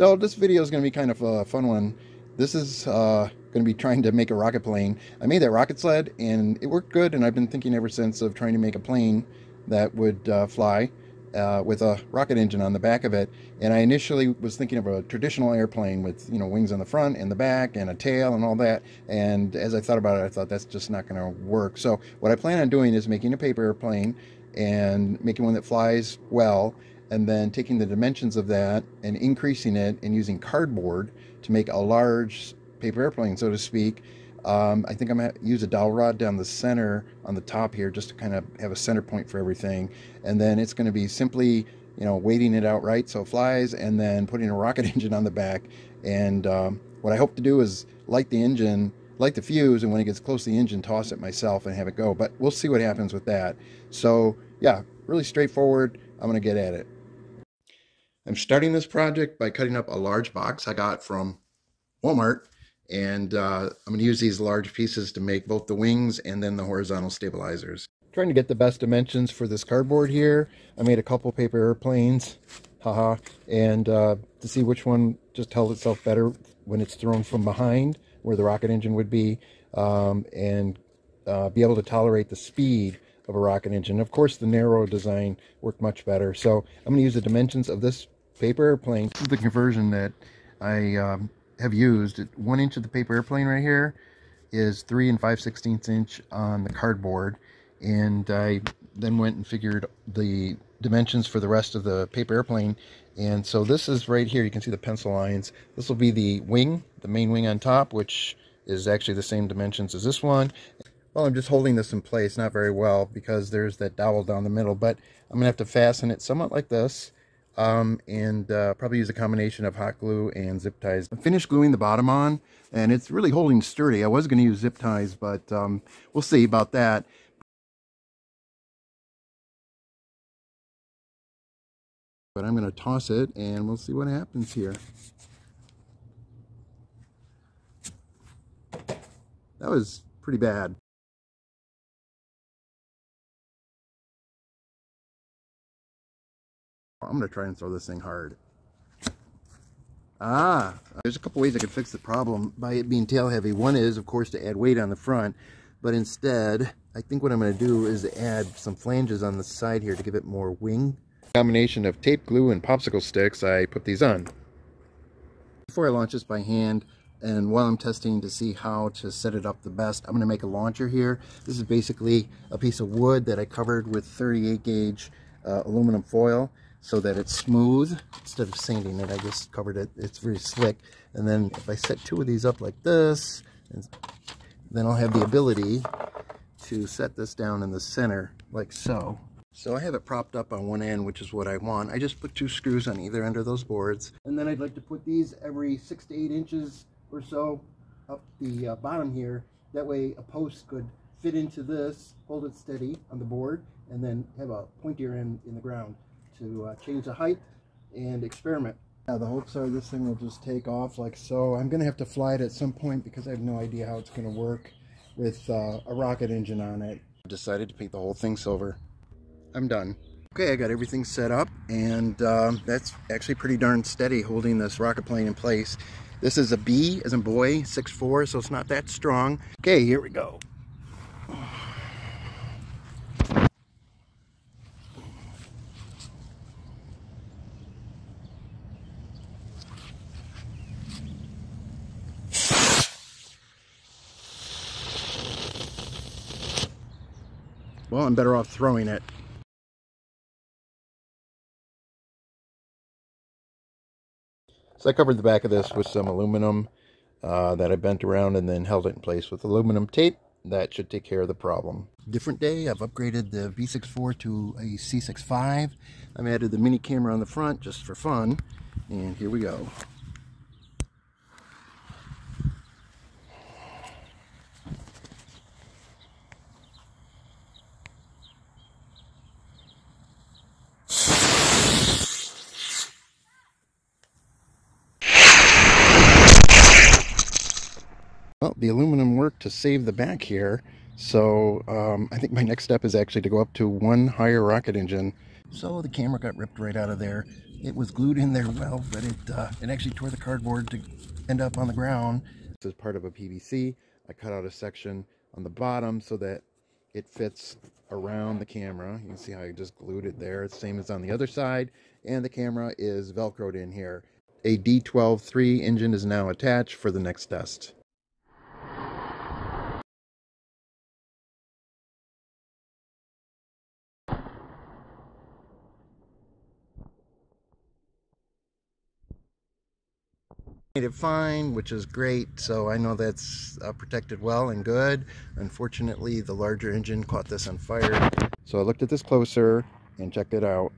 So this video is going to be kind of a fun one. This is uh, going to be trying to make a rocket plane. I made that rocket sled and it worked good and I've been thinking ever since of trying to make a plane that would uh, fly uh, with a rocket engine on the back of it. And I initially was thinking of a traditional airplane with, you know, wings on the front and the back and a tail and all that. And as I thought about it, I thought that's just not going to work. So what I plan on doing is making a paper airplane and making one that flies well and then taking the dimensions of that and increasing it and using cardboard to make a large paper airplane, so to speak. Um, I think I'm going to use a dowel rod down the center on the top here just to kind of have a center point for everything. And then it's going to be simply, you know, weighting it out right so it flies and then putting a rocket engine on the back. And um, what I hope to do is light the engine, light the fuse, and when it gets close to the engine, toss it myself and have it go. But we'll see what happens with that. So, yeah, really straightforward. I'm going to get at it. I'm starting this project by cutting up a large box I got from Walmart and uh, I'm going to use these large pieces to make both the wings and then the horizontal stabilizers. Trying to get the best dimensions for this cardboard here. I made a couple paper airplanes, haha, and uh, to see which one just held itself better when it's thrown from behind, where the rocket engine would be, um, and uh, be able to tolerate the speed of a rocket engine. Of course, the narrow design worked much better. So I'm going to use the dimensions of this paper airplane. This is the conversion that I um, have used. One inch of the paper airplane right here is three and five sixteenths inch on the cardboard. And I then went and figured the dimensions for the rest of the paper airplane. And so this is right here. You can see the pencil lines. This will be the wing, the main wing on top, which is actually the same dimensions as this one. Well, I'm just holding this in place, not very well, because there's that dowel down the middle. But I'm going to have to fasten it somewhat like this um, and uh, probably use a combination of hot glue and zip ties. I finished gluing the bottom on, and it's really holding sturdy. I was going to use zip ties, but um, we'll see about that. But I'm going to toss it, and we'll see what happens here. That was pretty bad. I'm going to try and throw this thing hard. Ah, there's a couple ways I could fix the problem by it being tail heavy. One is, of course, to add weight on the front, but instead, I think what I'm going to do is add some flanges on the side here to give it more wing. Combination of tape glue and popsicle sticks, I put these on. Before I launch this by hand, and while I'm testing to see how to set it up the best, I'm going to make a launcher here. This is basically a piece of wood that I covered with 38 gauge uh, aluminum foil so that it's smooth. Instead of sanding it, I just covered it. It's very slick. And then if I set two of these up like this, then I'll have the ability to set this down in the center like so. So I have it propped up on one end, which is what I want. I just put two screws on either end of those boards. And then I'd like to put these every six to eight inches or so up the uh, bottom here. That way a post could fit into this, hold it steady on the board, and then have a pointier end in the ground to uh, change the height and experiment. Now the hopes are this thing will just take off like so. I'm going to have to fly it at some point because I have no idea how it's going to work with uh, a rocket engine on it. I decided to paint the whole thing silver. I'm done. Okay, I got everything set up and um, that's actually pretty darn steady holding this rocket plane in place. This is a B as in boy, 6'4", so it's not that strong. Okay, here we go. Well, I'm better off throwing it. So I covered the back of this with some aluminum uh, that I bent around and then held it in place with aluminum tape. That should take care of the problem. Different day, I've upgraded the B6.4 to a C6.5. I've added the mini camera on the front just for fun. And here we go. Well, the aluminum worked to save the back here. So um, I think my next step is actually to go up to one higher rocket engine. So the camera got ripped right out of there. it was glued in there well, but it, uh, it actually tore the cardboard to end up on the ground. This is part of a PVC. I cut out a section on the bottom so that it fits around the camera. You can see how I just glued it there. It's the same as on the other side. And the camera is Velcroed in here. A D12-3 engine is now attached for the next test. Made it fine, which is great. So I know that's uh, protected well and good. Unfortunately, the larger engine caught this on fire. So I looked at this closer and checked it out.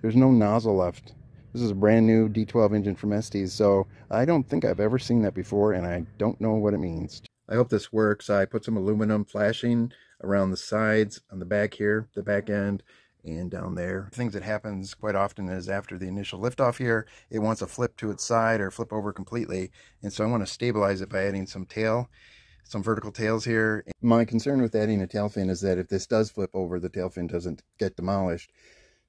There's no nozzle left. This is a brand new D12 engine from Estes, so I don't think I've ever seen that before, and I don't know what it means. I hope this works. I put some aluminum flashing around the sides on the back here, the back end, and down there. Things that happens quite often is after the initial liftoff here, it wants to flip to its side or flip over completely. And so I want to stabilize it by adding some tail, some vertical tails here. My concern with adding a tail fin is that if this does flip over, the tail fin doesn't get demolished.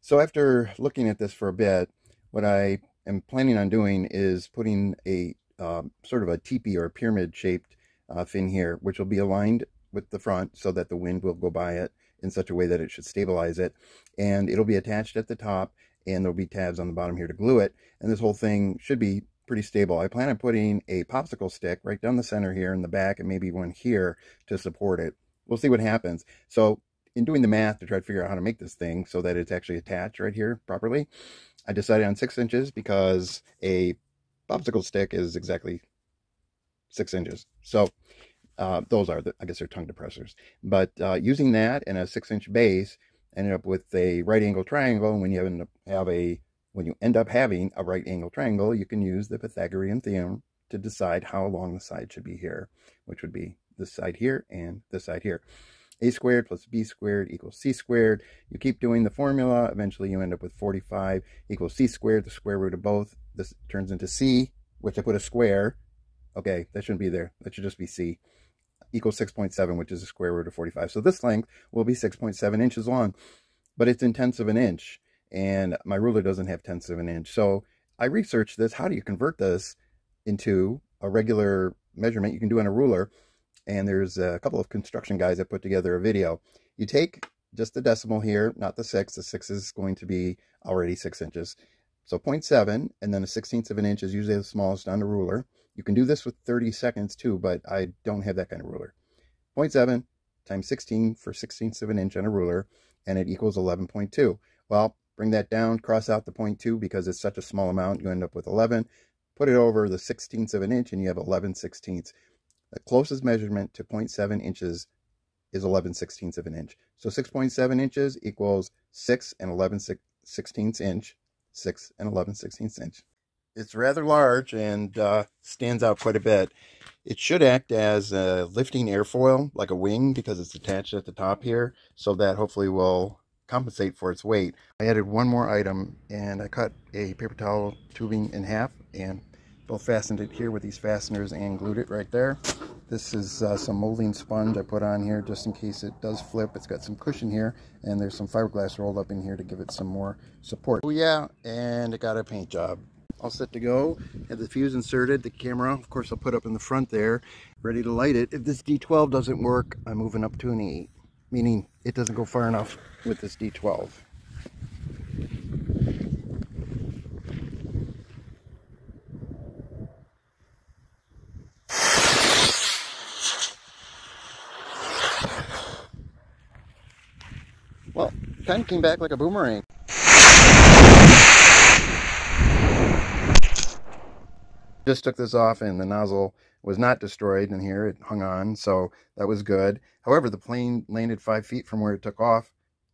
So after looking at this for a bit, what I am planning on doing is putting a uh, sort of a teepee or pyramid shaped uh, fin here, which will be aligned with the front so that the wind will go by it in such a way that it should stabilize it. And it'll be attached at the top and there'll be tabs on the bottom here to glue it. And this whole thing should be pretty stable. I plan on putting a popsicle stick right down the center here in the back and maybe one here to support it. We'll see what happens. So in doing the math to try to figure out how to make this thing so that it's actually attached right here properly, I decided on six inches because a popsicle stick is exactly six inches. So uh, those are, the, I guess they're tongue depressors. But uh, using that and a six inch base, ended up with a right angle triangle. And when you end up have a, when you end up having a right angle triangle, you can use the Pythagorean theorem to decide how long the side should be here, which would be this side here and this side here. A squared plus B squared equals C squared. You keep doing the formula. Eventually you end up with 45 equals C squared, the square root of both. This turns into C, which I put a square. Okay, that shouldn't be there. That should just be C equals 6.7, which is the square root of 45. So this length will be 6.7 inches long, but it's in tenths of an inch, and my ruler doesn't have tenths of an inch. So I researched this. How do you convert this into a regular measurement you can do on a ruler? And there's a couple of construction guys that put together a video. You take just the decimal here, not the 6. The 6 is going to be already 6 inches. So 0.7, and then a 16th of an inch is usually the smallest on a ruler. You can do this with 30 seconds too, but I don't have that kind of ruler. 0.7 times 16 for 16ths of an inch on a ruler, and it equals 11.2. Well, bring that down, cross out the 0.2 because it's such a small amount, you end up with 11. Put it over the 16ths of an inch, and you have 11 sixteenths. The closest measurement to 0.7 inches is 11 sixteenths of an inch. So 6.7 inches equals 6 and 11 sixteenths inch, 6 and 11 sixteenths inch. It's rather large and uh, stands out quite a bit. It should act as a lifting airfoil, like a wing, because it's attached at the top here, so that hopefully will compensate for its weight. I added one more item, and I cut a paper towel tubing in half, and both fastened it here with these fasteners and glued it right there. This is uh, some molding sponge I put on here just in case it does flip. It's got some cushion here, and there's some fiberglass rolled up in here to give it some more support. Oh yeah, and it got a paint job all set to go. Have the fuse inserted, the camera, of course, I'll put up in the front there, ready to light it. If this D12 doesn't work, I'm moving up to an 8, meaning it doesn't go far enough with this D12. Well, kind of came back like a boomerang. Just took this off and the nozzle was not destroyed in here. It hung on, so that was good. However, the plane landed five feet from where it took off.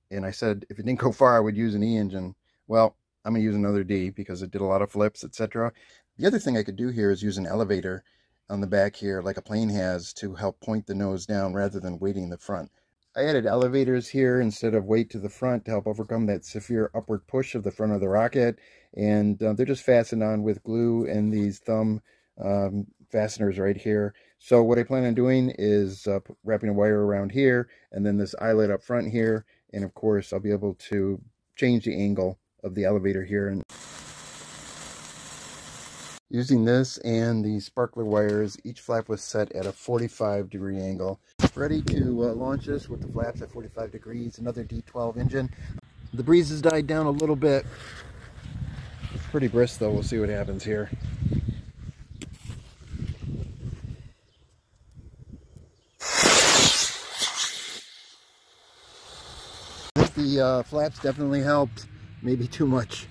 And I said, if it didn't go far, I would use an E engine. Well, I'm going to use another D because it did a lot of flips, etc. The other thing I could do here is use an elevator on the back here, like a plane has, to help point the nose down rather than weighting the front. I added elevators here instead of weight to the front to help overcome that severe upward push of the front of the rocket. And uh, they're just fastened on with glue and these thumb um, fasteners right here. So what I plan on doing is uh, wrapping a wire around here and then this eyelet up front here. And of course, I'll be able to change the angle of the elevator here. and Using this and the sparkler wires, each flap was set at a 45 degree angle. Ready to uh, launch this with the flaps at 45 degrees, another D12 engine. The breeze has died down a little bit. It's pretty brisk though, we'll see what happens here. the uh, flaps definitely helped, maybe too much.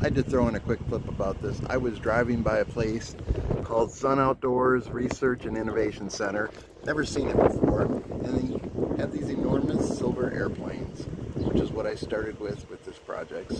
I did throw in a quick clip about this. I was driving by a place called Sun Outdoors Research and Innovation Center. Never seen it before. And they have these enormous silver airplanes, which is what I started with with this project.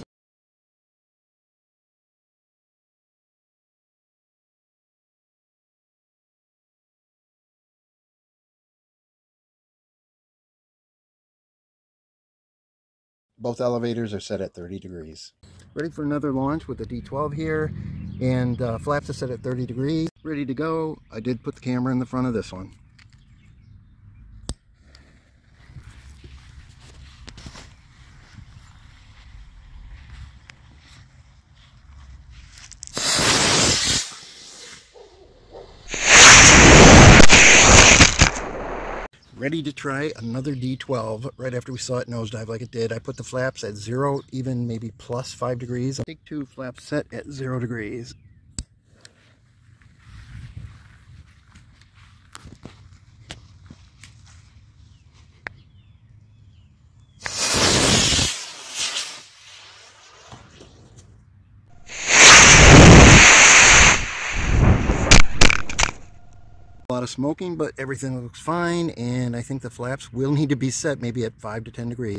Both elevators are set at 30 degrees. Ready for another launch with the D12 here and uh, flaps are set at 30 degrees. Ready to go. I did put the camera in the front of this one. Ready to try another D12 right after we saw it nosedive like it did. I put the flaps at zero, even maybe plus five degrees. I take two flaps set at zero degrees. Lot of smoking, but everything looks fine, and I think the flaps will need to be set maybe at 5 to 10 degrees.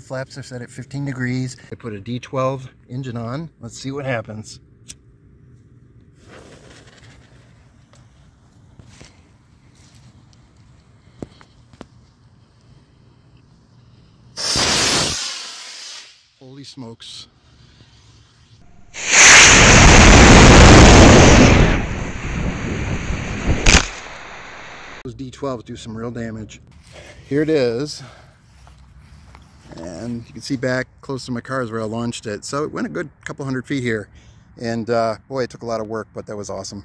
Flaps are set at 15 degrees. I put a D12 engine on. Let's see what happens. Holy smokes. Those D12s do some real damage. Here it is. And you can see back close to my car is where I launched it. So it went a good couple hundred feet here. And uh, boy, it took a lot of work, but that was awesome.